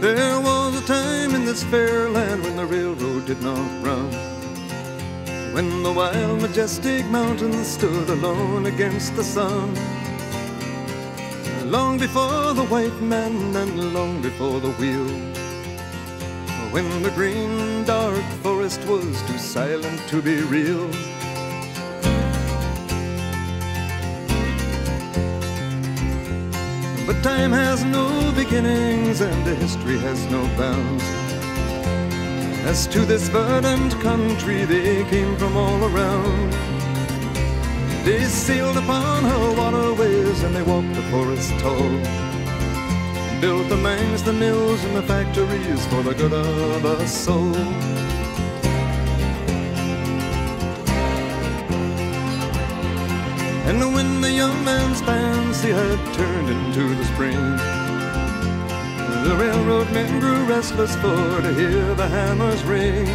There was a time in this fair land when the railroad did not run. When the wild, majestic mountains stood alone against the sun. Long before the white man and long before the wheel. When the green, dark forest was too silent to be real. But time has no beginnings and history has no bounds. As to this verdant country, they came from all around. They sailed upon her waterways and they walked the forest tall. Built the mines, the mills, and the factories for the good of us all. And when the young man's fancy had turned into the spring, the railroad men grew restless for to hear the hammers ring.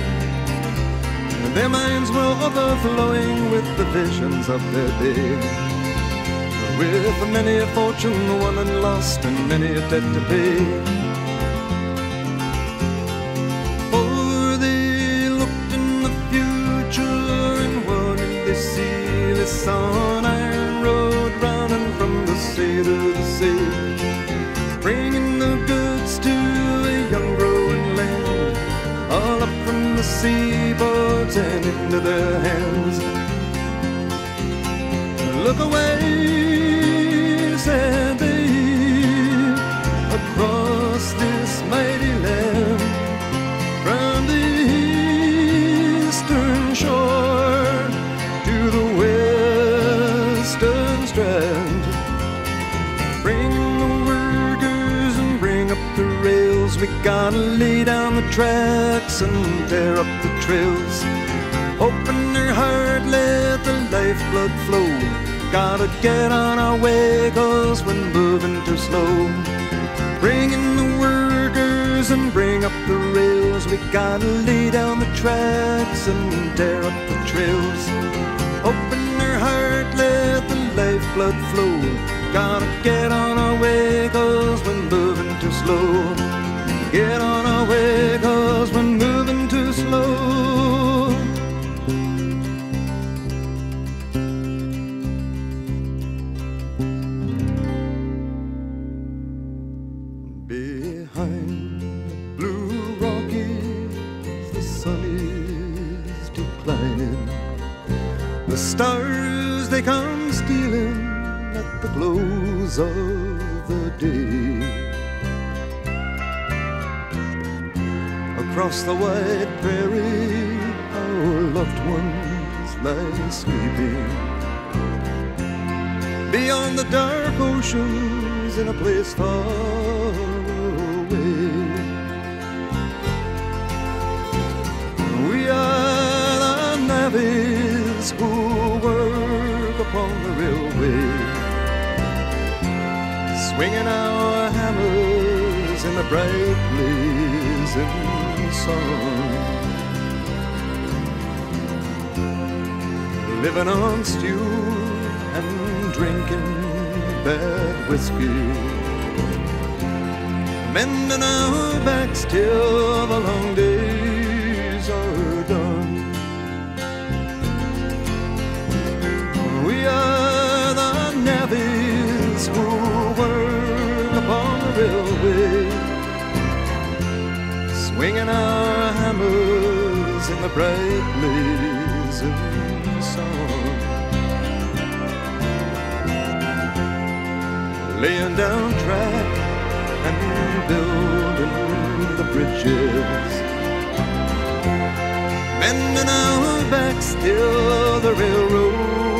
Their minds were overflowing with the visions of their day. With many a fortune won and lost and many a debt to pay. From and into their hands. Look away, said they, across this mighty We gotta lay down the tracks and tear up the trails. Open their heart, let the lifeblood flow. Gotta get on our way, cause we're moving too slow. Bring in the workers and bring up the rails. We gotta lay down the tracks and tear up the trails. Open their heart, let the lifeblood flow. Gotta get on our way, cause we're moving too slow. Get on our way, cause we're moving too slow. Behind the blue Rockies, the sun is declining. The stars they come stealing at the close of the day. Across the wide prairie, our loved ones lie sleeping. Beyond the dark oceans, in a place far away. We are the navvies who work upon the railway, swinging our hammers in the bright Living on stew and drinking bad whiskey. Mending our backs till the long days are done. We are the navvies who work upon the railway, swinging our hammers in the bright blazing sun. Laying down track and building the bridges. Mending our backs till the railroad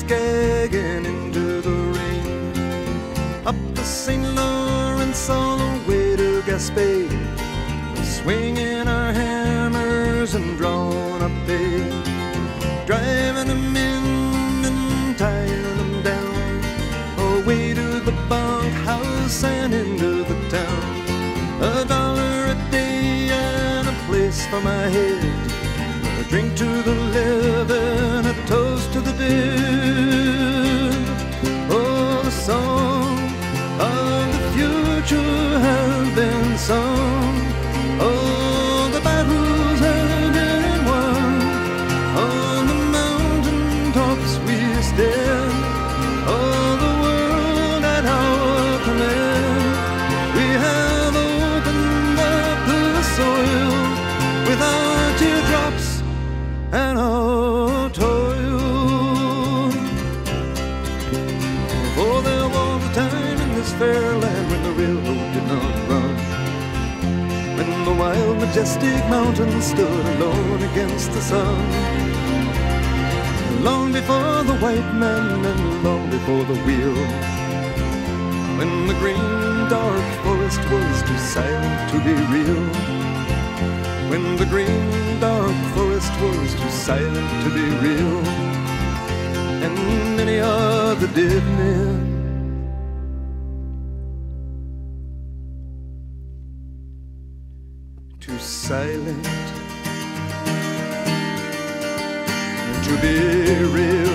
Muskegon, into the rain, up the St. Lawrence all the way to Gaspé, swinging our hammers and drawn up bed, driving them in and tying them down, away to the bunkhouse and into the town. A dollar a day and a place for my head, a drink to the living, a toast to the dead. Majestic mountains stood alone against the sun. Long before the white man and long before the wheel. When the green, dark forest was too silent to be real. When the green, dark forest was too silent to be real. And many the dead men. Too silent to be real.